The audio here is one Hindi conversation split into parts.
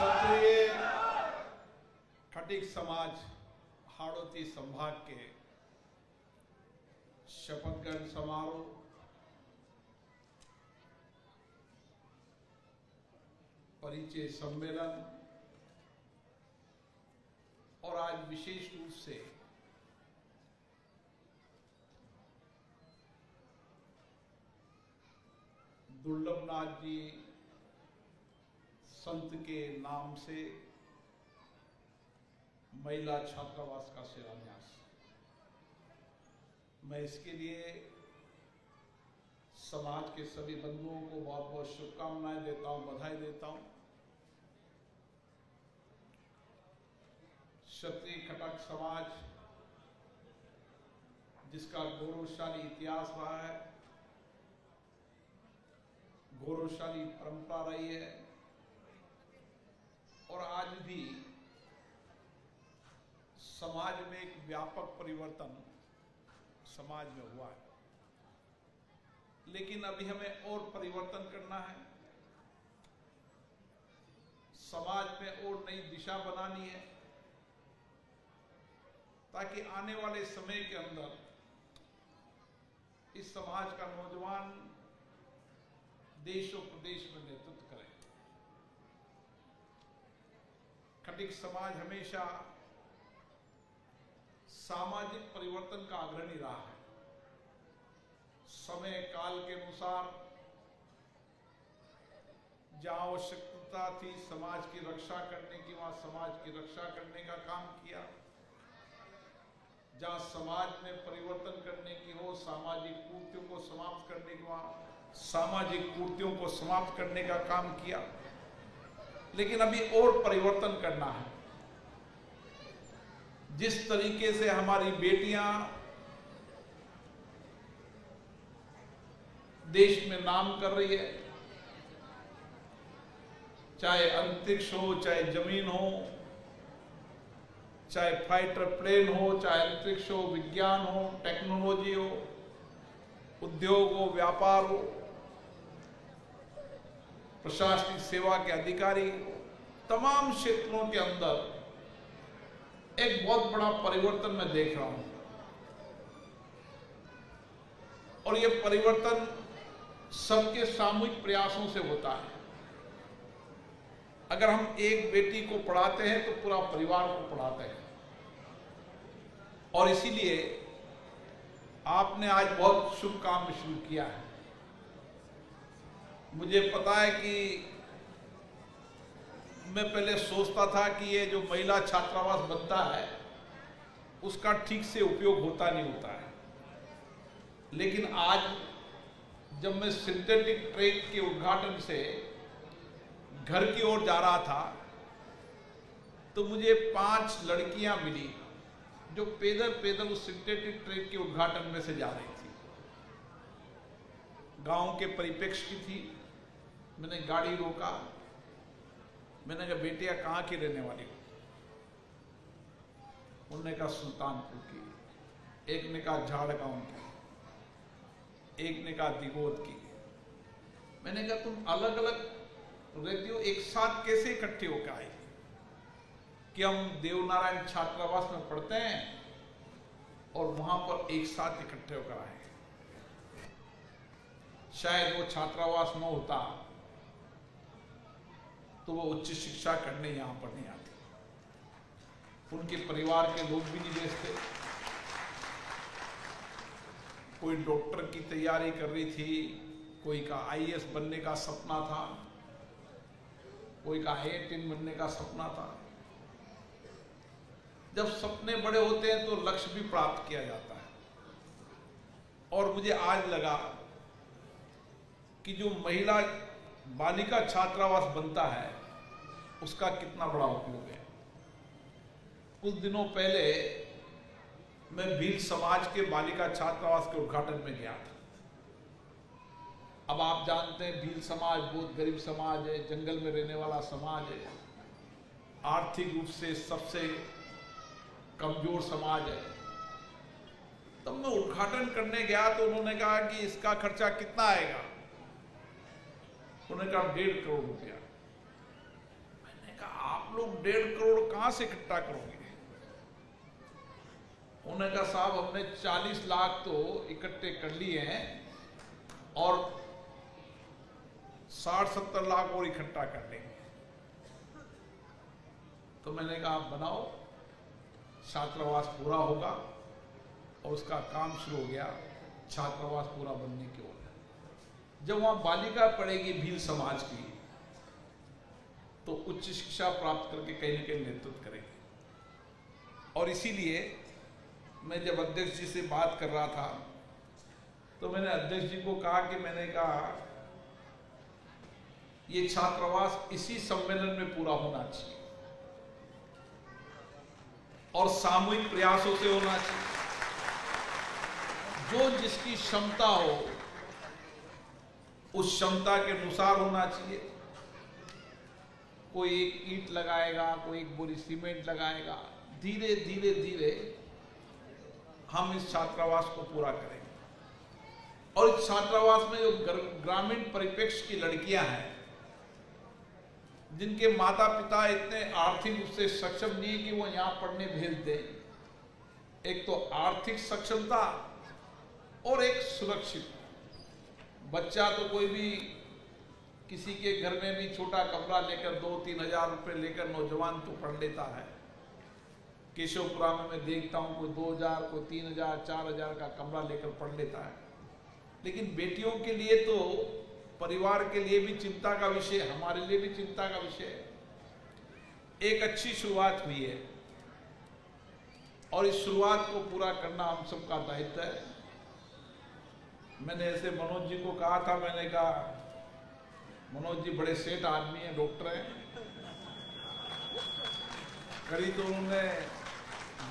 क्षत्रिय खटिक समाज हाड़ौती संभाग के शपथ ग्रहण समारोह परिचय सम्मेलन और आज विशेष रूप से दुर्लभनाथ जी संत के नाम से महिला छात्रावास का शिलान्यास। मैं इसके लिए समाज के सभी बंधुओं को बहुत बहुत शुभकामनाएँ देता हूँ, बधाई देता हूँ। क्षत्रिय खटक समाज, जिसका गौरवशाली इतिहास रहा है, गौरवशाली परंपरा रही है और आज भी समाज में एक व्यापक परिवर्तन समाज में हुआ है। लेकिन अभी हमें और परिवर्तन करना है। समाज में और नई दिशा बनानी है, ताकि आने वाले समय के अंदर इस समाज का नौजवान देश और प्रदेश में नेतृत्व करे खटिक समाज हमेशा सामाजिक परिवर्तन का अग्रणी रहा है। समय काल के अनुसार जहाँ आवश्यकता थी, समाज की रक्षा करने की, वहाँ समाज की रक्षा करने का काम किया। जहाँ समाज में परिवर्तन करने की हो, सामाजिक कुर्तियों को समाप्त करने की, वहाँ सामाजिक कुर्तियों को समाप्त करने का काम किया। लेकिन अभी और परिवर्तन करना है। जिस तरीके से हमारी बेटियाँ देश में नाम कर रही है, चाहे अंतरिक्ष हो, चाहे ज़मीन हो, चाहे फाइटर प्लेन हो, चाहे अंतरिक्ष हो, विज्ञान हो टेक्नोलॉजी हो, उद्योग हो, व्यापार हो प्रशासनिक सेवा के अधिकारी तमाम क्षेत्रों के अंदर एक बहुत बड़ा परिवर्तन मैं देख रहा हूँ। और यह परिवर्तन सबके सामूहिक प्रयासों से होता है। अगर हम एक बेटी को पढ़ाते हैं तो पूरा परिवार को पढ़ाते हैं। और इसीलिए आपने आज बहुत शुभ काम शुरू किया है। मुझे पता है कि मैं पहले सोचता था कि ये जो महिला छात्रावास बनता है, उसका ठीक से उपयोग होता नहीं होता है। लेकिन आज जब मैं सिंथेटिक ट्रैक के उद्घाटन से घर की ओर जा रहा था तो मुझे पाँच लड़कियाँ मिली जो पैदल पैदल उस सिंथेटिक ट्रैक के उद्घाटन में से जा रही थी। गाँव के परिप्रेक्ष्य की थी मैंने गाड़ी रोका। मैंने कहा, बेटिया, कहाँ की रहने वाली हो? उन्होंने कहा, सुल्तानपुर की। एक ने कहा, झाड़गांव की। एक ने कहा, दिगोद की। मैंने कहा, तुम अलग अलग रहती हो, एक साथ कैसे इकट्ठे होकर आए कि हम देवनारायण छात्रावास में पढ़ते हैं और वहाँ पर एक साथ इकट्ठे होकर आए। शायद वो छात्रावास न होता। तो वो उच्च शिक्षा करने यहाँ पर नहीं आते। उनके परिवार के लोग भी नहीं भेजते कोई डॉक्टर की तैयारी कर रही थी, कोई का आईएएस बनने का सपना था, कोई का आई बनने का सपना था। जब सपने बड़े होते हैं तो लक्ष्य भी प्राप्त किया जाता है। और मुझे आज लगा कि जो महिला बालिका छात्रावास बनता है उसका कितना बड़ा उपयोग है। कुछ दिनों पहले मैं भील समाज के बालिका छात्रावास के उद्घाटन में गया था। अब आप जानते हैं भील समाज बहुत गरीब समाज है, जंगल में रहने वाला समाज है। आर्थिक रूप से सबसे कमज़ोर समाज है। तब मैं उद्घाटन करने गया तो उन्होंने कहा कि इसका खर्चा कितना आएगा? उन्होंने कहा डेढ़ करोड़ रुपया। लोग डेढ़ करोड़ कहाँ से इकट्ठा करोगे? उन्होंने कहा, साहब, हमने 40 लाख तो इकट्ठे कर लिए हैं और 60-70 लाख और इकट्ठा कर लेंगे तो मैंने कहा, आप बनाओ, छात्रावास पूरा होगा और उसका काम शुरू हो गया, छात्रावास पूरा बनने की ओर जब वहाँ बालिका पढ़ेगी भील समाज की तो उच्च शिक्षा प्राप्त करके कहीं ना कहीं नेतृत्व करेगी। और इसीलिए मैं जब अध्यक्ष जी से बात कर रहा था तो मैंने अध्यक्ष जी को कहा कि मैंने कहा, ये छात्रावास इसी सम्मेलन में पूरा होना चाहिए और सामूहिक प्रयासों से होना चाहिए। जो जिसकी क्षमता हो, उस क्षमता के अनुसार होना चाहिए। कोई एक ईट लगाएगा, कोई एक बोरी सीमेंट लगाएगा, धीरे धीरे धीरे हम इस छात्रावास को पूरा करेंगे। और इस छात्रावास में जो ग्रामीण परिप्रेक्ष्य की लड़कियाँ हैं, जिनके माता पिता इतने आर्थिक रूप से सक्षम नहीं है कि वो यहाँ पढ़ने भेज दें, एक तो आर्थिक सक्षमता और एक सुरक्षित। बच्चा तो कोई भी किसी के घर में भी छोटा कमरा लेकर दो तीन हज़ार रुपए लेकर नौजवान तो पढ़ लेता है। केशवपुरा में मैं देखता हूँ, कोई दो हज़ार, कोई तीन हज़ार, चार हज़ार का कमरा लेकर पढ़ लेता है। लेकिन बेटियों के लिए तो परिवार के लिए भी चिंता का विषय, हमारे लिए भी चिंता का विषय है। एक अच्छी शुरुआत हुई है और इस शुरुआत को पूरा करना हम सबका दायित्व है। मैंने ऐसे मनोज जी को कहा था, मैंने कहा मनोज जी बड़े सेठ आदमी हैं, डॉक्टर हैं। करी तो उन्होंने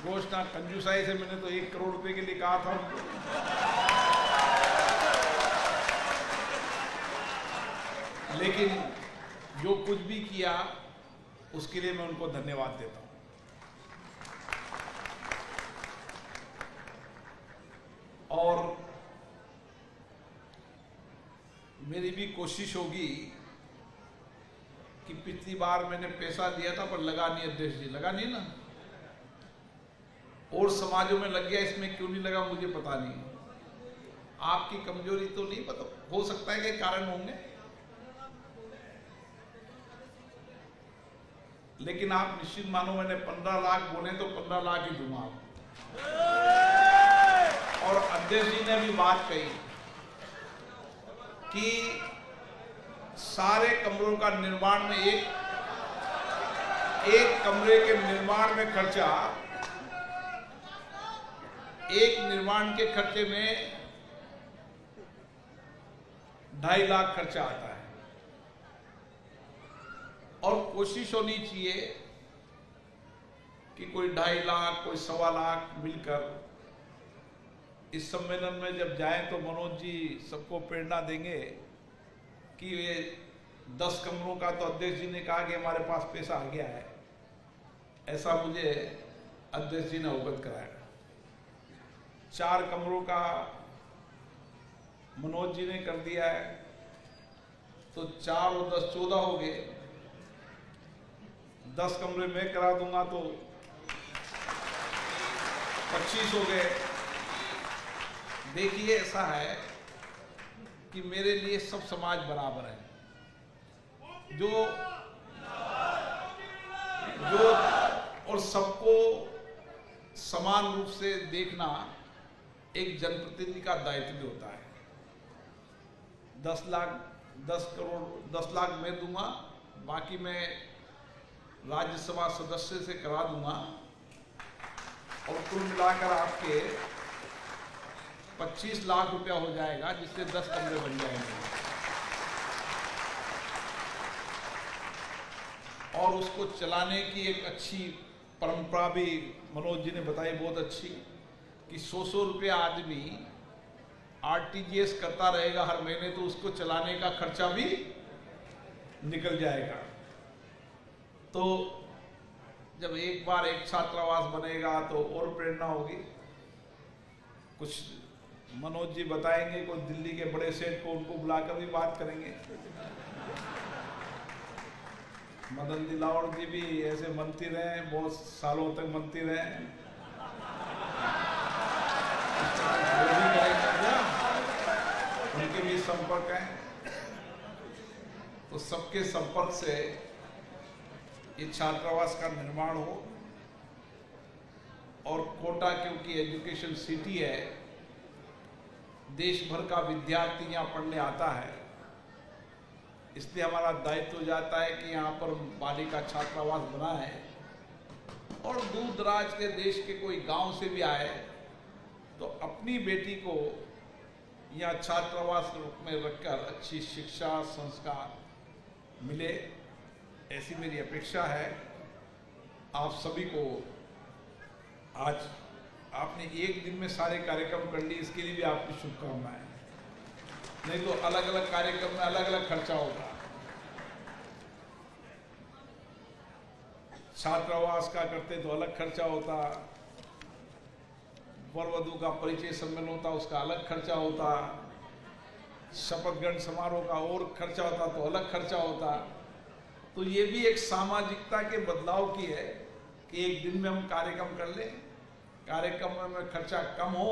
घोषणा कंजूसाई से मैंने तो एक करोड़ रुपए के लिए कहा था। लेकिन जो कुछ भी किया, उसके लिए मैं उनको धन्यवाद देता हूँ और मेरी भी कोशिश होगी कि पिछली बार मैंने पैसा दिया था, पर लगा नहीं अध्यक्ष जी। लगा नहीं ना? और समाजों में लग गया, इसमें क्यों नहीं लगा मुझे पता नहीं। आपकी कमज़ोरी तो नहीं पता, हो सकता है कि कारण होंगे। लेकिन आप निश्चित मानो मैंने पंद्रह लाख बोले तो पंद्रह लाख ही दूँगा और अध्यक्ष जी ने भी बात कही। कि सारे कमरों का निर्माण में एक एक कमरे के निर्माण में खर्चा, एक निर्माण के खर्चे में ढाई लाख खर्चा आता है। और कोशिश होनी चाहिए कि कोई ढाई लाख, कोई सवा लाख मिलकर इस सम्मेलन में जब जाएँ तो मनोज जी सबको प्रेरणा देंगे कि ये दस कमरों का तो अध्यक्ष जी ने कहा कि हमारे पास पैसा आ गया है। ऐसा मुझे अध्यक्ष जी ने अवगत कराया। चार कमरों का मनोज जी ने कर दिया है। तो चार और दस चौदह हो गए। दस कमरे में करा दूँगा तो पच्चीस हो गए। देखिए ऐसा है कि मेरे लिए सब समाज बराबर है। जो जो और सबको समान रूप से देखना एक जनप्रतिनिधि का दायित्व भी होता है। दस लाख, दस करोड़, दस लाख मैं दूँगा, बाकी मैं राज्यसभा सदस्य से करा दूँगा और कुल मिलाकर आपके 25 लाख रुपया हो जाएगा, जिससे 10 कमरे बन जाएँगे। और उसको चलाने की एक अच्छी परंपरा भी मनोज जी ने बताई, बहुत अच्छी, कि सौ सौ रुपया आदमी आरटीजीएस करता रहेगा हर महीने तो उसको चलाने का खर्चा भी निकल जाएगा। तो जब एक बार एक छात्रावास बनेगा तो और प्रेरणा होगी। कुछ मनोज जी बताएँगे कोई दिल्ली के बड़े सेठ को उनको बुलाकर भी बात करेंगे। मदन दिलावर जी भी ऐसे मनती रहे बहुत सालों तक मनती रहे उनके भी संपर्क हैं। तो सबके संपर्क से ये छात्रावास का निर्माण हो और कोटा क्योंकि एजुकेशन सिटी है देश भर का विद्यार्थी यहाँ पढ़ने आता है। इसलिए हमारा दायित्व हो जाता है कि यहाँ पर बालिका छात्रावास बना है और दूर दराज के देश के कोई गाँव से भी आए तो अपनी बेटी को यहाँ छात्रावास रूप में रखकर अच्छी शिक्षा, संस्कार मिले, ऐसी मेरी अपेक्षा है। आप सभी को आज आपने एक दिन में सारे कार्यक्रम कर लिए, इसके लिए भी आपकी शुभकामनाएँ। नहीं तो अलग अलग कार्यक्रम में अलग अलग खर्चा होगा। छात्रावास का करते तो अलग खर्चा होता। वर वधु का परिचय सम्मेलन होता, उसका अलग खर्चा होता। शपथ ग्रहण समारोह का और खर्चा होता तो अलग खर्चा होता। तो ये भी एक सामाजिकता के बदलाव की है कि एक दिन में हम कार्यक्रम कर लें। कार्यक्रम में खर्चा कम हो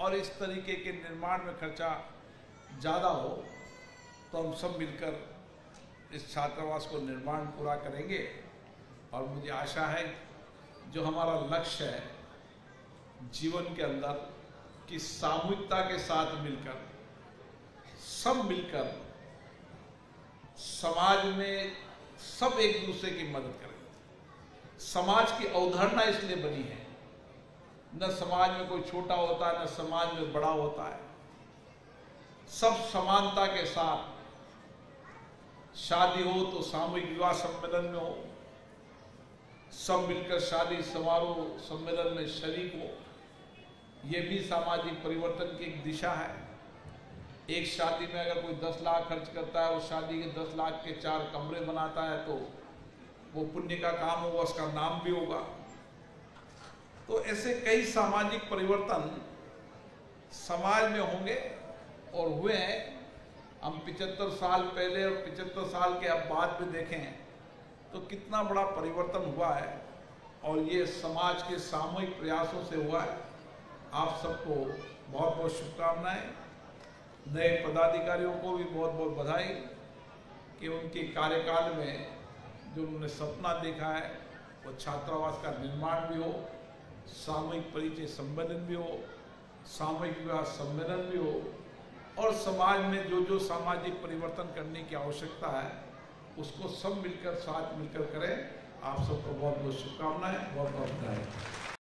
और इस तरीके के निर्माण में खर्चा ज़्यादा हो तो हम सब मिलकर इस छात्रावास को निर्माण पूरा करेंगे। और मुझे आशा है, जो हमारा लक्ष्य है, जीवन के अंदर कि सामूहिकता के साथ मिलकर, सब मिलकर, समाज में सब एक दूसरे की मदद करें। समाज की अवधारणा इसलिए बनी है न समाज में कोई छोटा होता है न समाज में बड़ा होता है। सब समानता के साथ, शादी हो तो सामूहिक विवाह सम्मेलन में हो, सब मिलकर शादी समारोह सम्मेलन में शरीक हो यह भी सामाजिक परिवर्तन की एक दिशा है। एक शादी में अगर कोई दस लाख खर्च करता है, उस शादी के दस लाख के चार कमरे बनाता है तो वो पुण्य का काम होगा, उसका नाम भी होगा। तो ऐसे कई सामाजिक परिवर्तन समाज में होंगे और हुए हैं। हम पिचहत्तर साल पहले और पिचहत्तर साल के अब बाद में देखें तो कितना बड़ा परिवर्तन हुआ है और ये समाज के सामूहिक प्रयासों से हुआ है। आप सबको बहुत बहुत शुभकामनाएँ। नए पदाधिकारियों को भी बहुत बहुत बधाई कि उनके कार्यकाल में जो उन्होंने सपना देखा है, वो छात्रावास का निर्माण भी हो। सामूहिक परिचय सम्मेलन भी हो, सामूहिक विवाह सम्मेलन भी हो, और समाज में जो जो सामाजिक परिवर्तन करने की आवश्यकता है, उसको सब मिलकर, साथ मिलकर करें। आप सबको बहुत बहुत शुभकामनाएँ बहुत बहुत बधाई